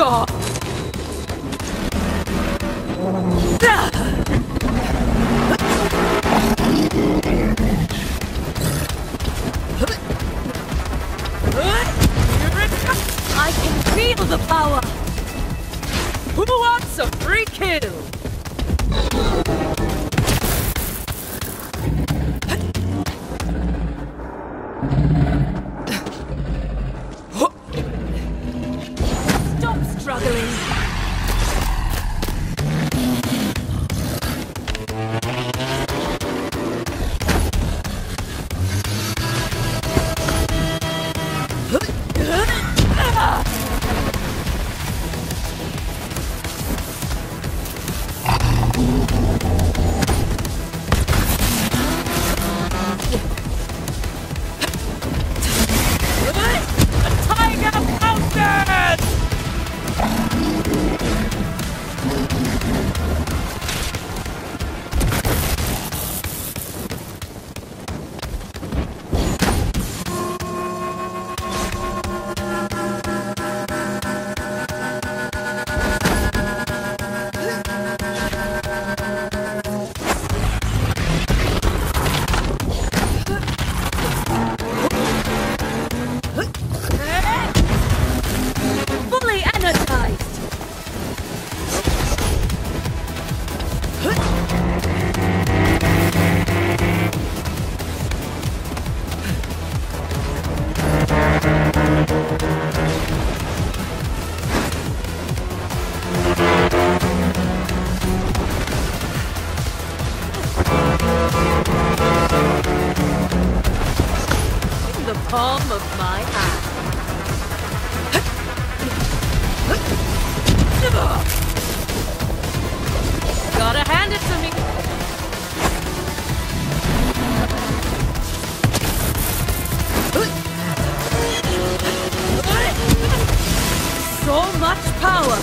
I can feel the power! Who wants a free kill? Música the palm of my hand. Gotta hand it to me. So much power.